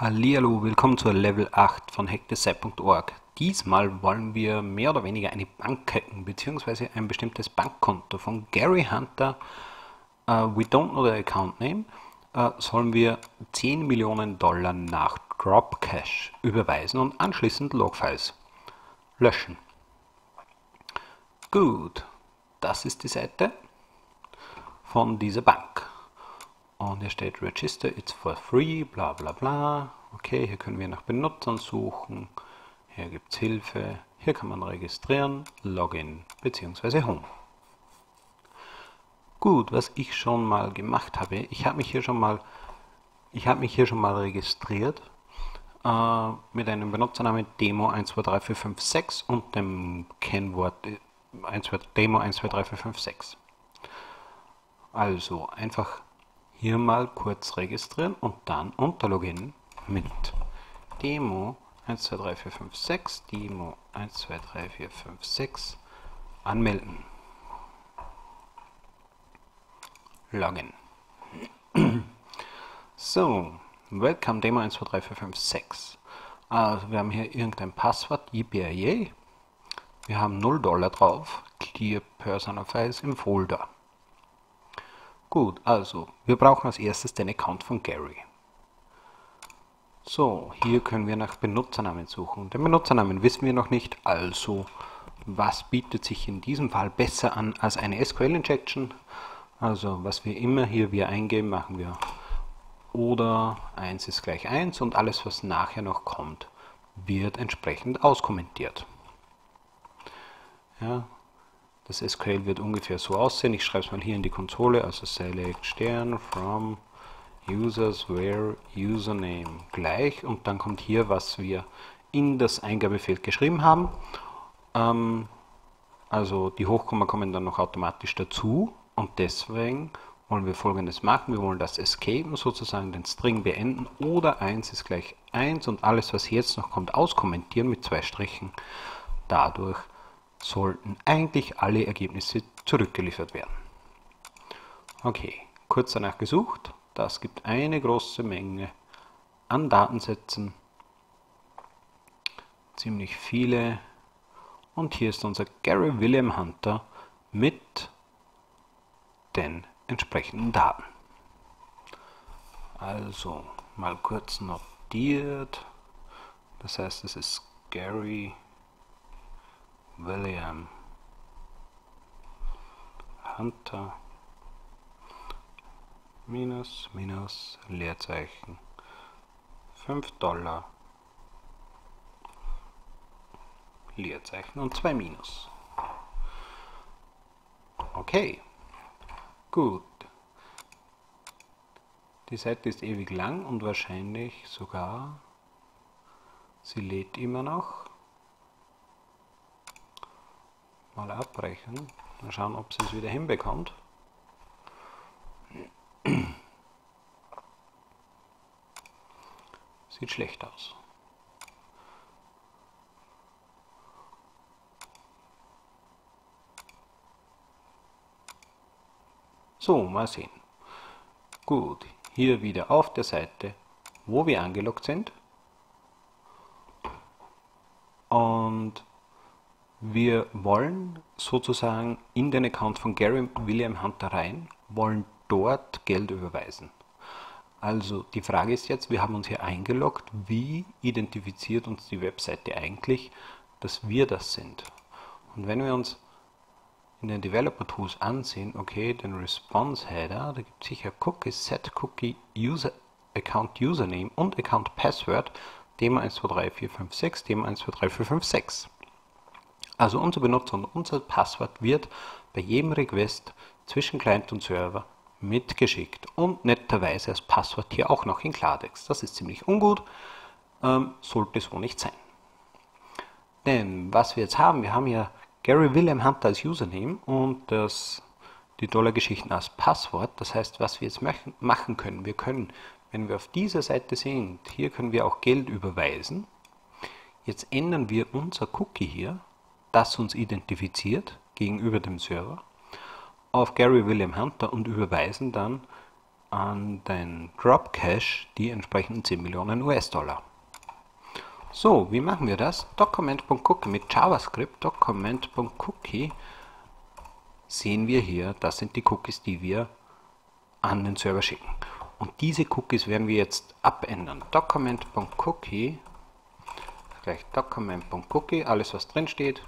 Hallihallo, willkommen zur Level 8 von hackthesite.org. Diesmal wollen wir mehr oder weniger eine Bank hacken, beziehungsweise ein bestimmtes Bankkonto von Gary Hunter. Uh, we don't know the account name. Uh, sollen wir 10 Millionen Dollar nach Dropcash überweisen und anschließend Logfiles löschen. Gut, das ist die Seite von dieser Bank. Und hier steht Register, it's for free, bla bla bla. Okay, hier können wir nach Benutzern suchen. Hier gibt es Hilfe. Hier kann man registrieren, Login bzw. Home. Gut, was ich schon mal gemacht habe, ich habe mich hier schon mal, ich habe mich hier schon mal registriert äh, mit einem Benutzernamen Demo123456 und dem Kennwort 1, äh, Demo 123456. Also einfach hier mal kurz registrieren und dann unter Login mit Demo 123456, Demo 123456 anmelden. Login. so, Welcome Demo 123456. Also wir haben hier irgendein Passwort, IPIA. Wir haben 0 Dollar drauf, Clear Personal Files im Folder. Gut, also, wir brauchen als erstes den Account von Gary. So, hier können wir nach Benutzernamen suchen. Den Benutzernamen wissen wir noch nicht, also was bietet sich in diesem Fall besser an als eine SQL-Injection? Also was wir immer hier wir eingeben, machen wir oder 1 ist gleich 1 und alles was nachher noch kommt, wird entsprechend auskommentiert. Ja, das SQL wird ungefähr so aussehen. Ich schreibe es mal hier in die Konsole, also select Stern from users where username gleich und dann kommt hier, was wir in das Eingabefeld geschrieben haben. Ähm, also die Hochkomma kommen dann noch automatisch dazu und deswegen wollen wir folgendes machen. Wir wollen das Escapen, sozusagen den String beenden oder 1 ist gleich 1 und alles, was jetzt noch kommt, auskommentieren mit zwei Strichen. Dadurch sollten eigentlich alle Ergebnisse zurückgeliefert werden. Okay, kurz danach gesucht. Das gibt eine große Menge an Datensätzen. Ziemlich viele. Und hier ist unser Gary William Hunter mit den entsprechenden Daten. Also mal kurz notiert. Das heißt, es ist Gary William Hunter minus minus Leerzeichen 5 Dollar Leerzeichen und 2 Minus. Okay, gut. Die Seite ist ewig lang und wahrscheinlich sogar, sie lädt immer noch. Mal abbrechen. Mal schauen, ob sie es wieder hinbekommt. Sieht schlecht aus. So, mal sehen. Gut, hier wieder auf der Seite, wo wir angeloggt sind. Und wir wollen sozusagen in den Account von Gary William Hunter rein, wollen dort Geld überweisen. Also die Frage ist jetzt, wir haben uns hier eingeloggt, wie identifiziert uns die Webseite eigentlich, dass wir das sind? Und wenn wir uns in den Developer Tools ansehen, okay, den Response Header, da gibt es sicher Cookie, Set Cookie, User, Account Username und Account Password, Thema 123456, Thema 123456. Also unser Benutzer und unser Passwort wird bei jedem Request zwischen Client und Server mitgeschickt und netterweise als Passwort hier auch noch in Klartext. Das ist ziemlich ungut, ähm, sollte so nicht sein. Denn was wir jetzt haben, wir haben ja Gary William Hunter als Username und das, die Dollargeschichten als Passwort. Das heißt, was wir jetzt machen können, wir können, wenn wir auf dieser Seite sind, hier können wir auch Geld überweisen. Jetzt ändern wir unser Cookie hier das uns identifiziert gegenüber dem Server, auf Gary William Hunter und überweisen dann an den Drop Cache die entsprechenden 10 Millionen US-Dollar. So, wie machen wir das? Document.cookie mit JavaScript, Document.cookie sehen wir hier, das sind die Cookies, die wir an den Server schicken. Und diese Cookies werden wir jetzt abändern. Document.cookie gleich Document.cookie, alles was drin steht.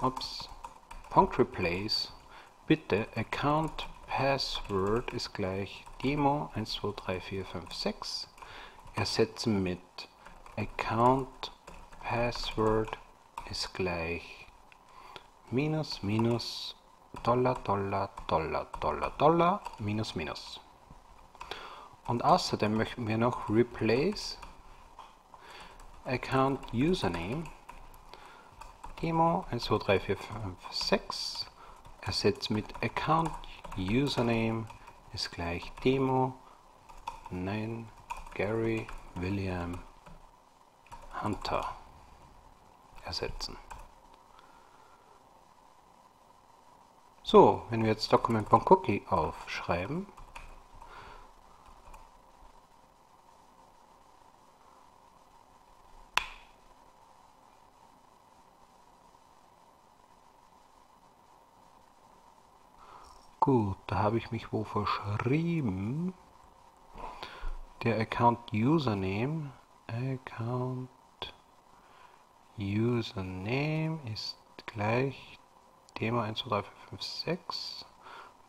Ups. Punkt replace. Bitte Account Password ist gleich Demo 123456 ersetzen mit Account Password ist gleich minus minus Dollar Dollar Dollar Dollar Dollar minus minus. Und außerdem möchten wir noch replace Account Username Demo 123456 ersetzt mit Account. Username ist gleich Demo. 9 Gary William Hunter. Ersetzen. So, wenn wir jetzt Document.cookie aufschreiben, Gut, da habe ich mich wo verschrieben. Der Account Username, Account Username ist gleich Thema 12356.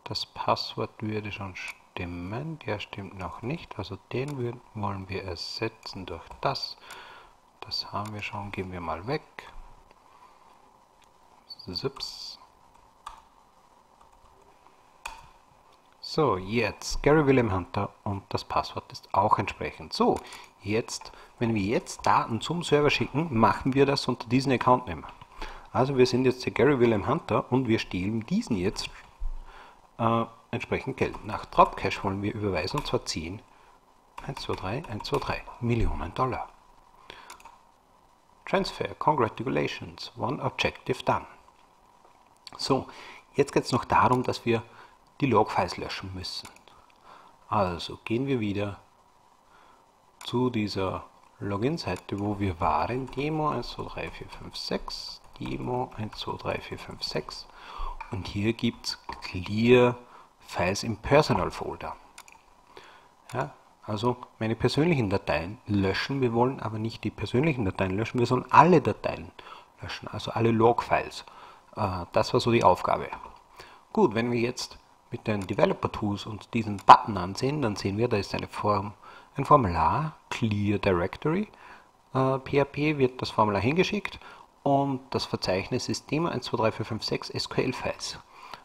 Das Passwort würde schon stimmen, der stimmt noch nicht, also den wollen wir ersetzen durch das. Das haben wir schon, gehen wir mal weg. Zips. So, jetzt Gary William Hunter und das Passwort ist auch entsprechend. So, jetzt, wenn wir jetzt Daten zum Server schicken, machen wir das unter diesen Account Name. Also wir sind jetzt der Gary William Hunter und wir stehlen diesen jetzt äh, entsprechend Geld. Nach Dropcash wollen wir überweisen und zwar 10, 1, 2, 3, 1, 2, 3 Millionen Dollar. Transfer, congratulations, one objective done. So, jetzt geht es noch darum, dass wir die Logfiles löschen müssen. Also gehen wir wieder zu dieser Login-Seite, wo wir waren, Demo 123456, Demo 123456 und hier gibt es Clear Files im Personal Folder. Ja, also meine persönlichen Dateien löschen, wir wollen aber nicht die persönlichen Dateien löschen, wir sollen alle Dateien löschen, also alle Logfiles. Äh, das war so die Aufgabe. Gut, wenn wir jetzt mit den Developer Tools und diesen Button ansehen, dann sehen wir, da ist eine Form, ein Formular, Clear Directory. Äh, PHP wird das Formular hingeschickt und das Verzeichnis ist Thema 123456 SQL-Files.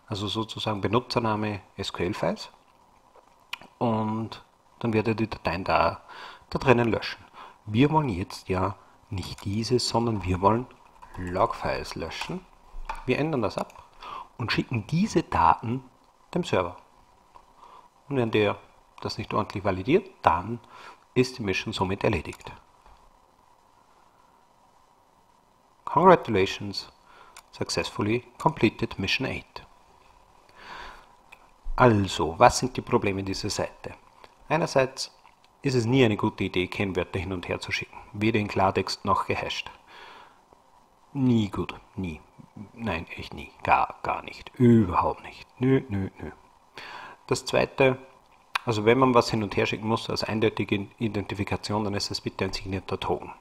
Also sozusagen Benutzername SQL-Files. Und dann wird er die Dateien da, da drinnen löschen. Wir wollen jetzt ja nicht dieses, sondern wir wollen Logfiles löschen. Wir ändern das ab und schicken diese Daten dem Server. Und wenn der das nicht ordentlich validiert, dann ist die Mission somit erledigt. Congratulations, successfully completed Mission 8. Also, was sind die Probleme dieser Seite? Einerseits ist es nie eine gute Idee, Kennwörter hin und her zu schicken, weder in Klartext noch gehasht. Nie gut, nie. Nein, echt nie. Gar, gar nicht. Überhaupt nicht. Nö, nö, nö. Das zweite, also wenn man was hin und her schicken muss als eindeutige Identifikation, dann ist es bitte ein signierter Token.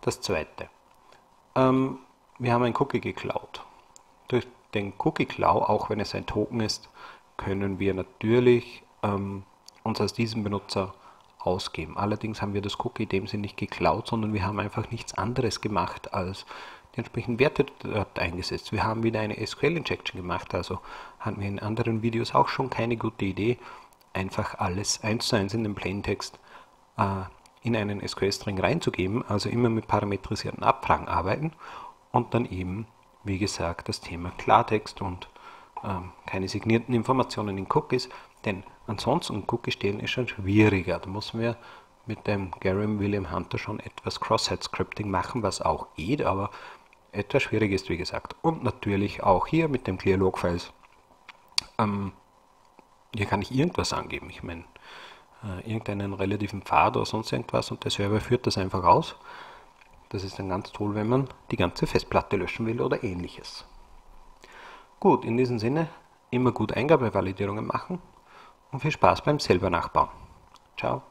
Das zweite, ähm, wir haben ein Cookie geklaut. Durch den Cookie Klau, auch wenn es ein Token ist, können wir natürlich ähm, uns als diesen Benutzer ausgeben. Allerdings haben wir das Cookie in dem Sinne nicht geklaut, sondern wir haben einfach nichts anderes gemacht als die entsprechenden Werte dort eingesetzt. Wir haben wieder eine SQL-Injection gemacht, also hatten wir in anderen Videos auch schon keine gute Idee, einfach alles eins zu eins in den Plaintext äh, in einen SQL-String reinzugeben, also immer mit parametrisierten Abfragen arbeiten und dann eben, wie gesagt, das Thema Klartext und ähm, keine signierten Informationen in Cookies, denn ansonsten Cookie stellen ist schon schwieriger. Da muss man mit dem Gary William Hunter schon etwas Cross-Site-Scripting machen, was auch geht, aber etwas schwierig ist, wie gesagt. Und natürlich auch hier mit dem Clear Log Files ähm, hier kann ich irgendwas angeben. Ich meine, äh, irgendeinen relativen Pfad oder sonst irgendwas und der Server führt das einfach aus. Das ist dann ganz toll, wenn man die ganze Festplatte löschen will oder ähnliches. Gut, in diesem Sinne immer gut Eingabevalidierungen machen und viel Spaß beim selber nachbauen. Ciao.